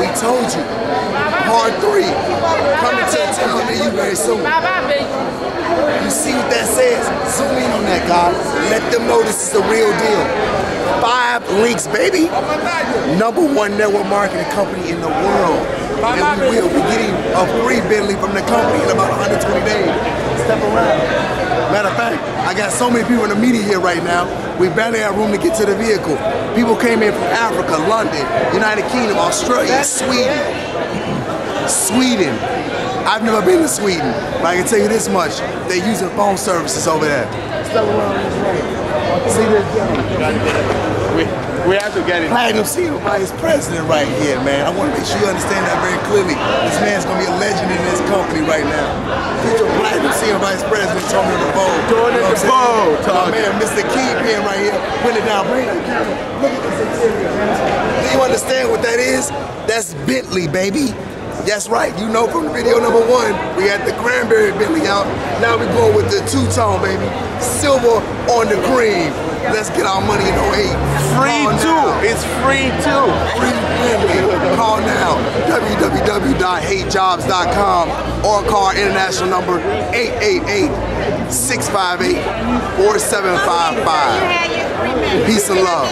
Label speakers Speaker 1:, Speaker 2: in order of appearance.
Speaker 1: We told you. Part three. Coming to a town near you very soon. You see what that says? Zoom in on that, guys. Let them know this is the real deal. Five links, baby. Number one network marketing company in the world. And we will be getting a free Bentley from the company in about 120 days. I got so many people in the media here right now. We barely have room to get to the vehicle. People came in from Africa, London, United Kingdom, Australia, Sweden. Sweden. I've never been to Sweden, but I can tell you this much. They're using phone services over there. Step around this. See this?
Speaker 2: We, we have to get it.
Speaker 1: Platinum Seal Vice President right here, man. I want to make sure you understand that very clearly. This man's gonna be a legend in this company right now. Platinum Vice President, Tony Deveaux.
Speaker 2: Tony
Speaker 1: You know what I'm Deveaux? My man, Mr. Keypin right here. Bring it down, bring that camera. Look at this interior, man. Do you understand what that is? That's Bentley, baby. That's right. You know from video number one, we had the cranberry Bentley out. Now we're going with the two-tone, baby. Silver on the cream. Let's get our money in 08.
Speaker 2: Free too.
Speaker 1: now.
Speaker 2: It's free too.
Speaker 1: Free Bentley. Call now. www.hatejobs.com or call international number 888-658-4755.
Speaker 3: You had your three minutes.
Speaker 1: Peace and love.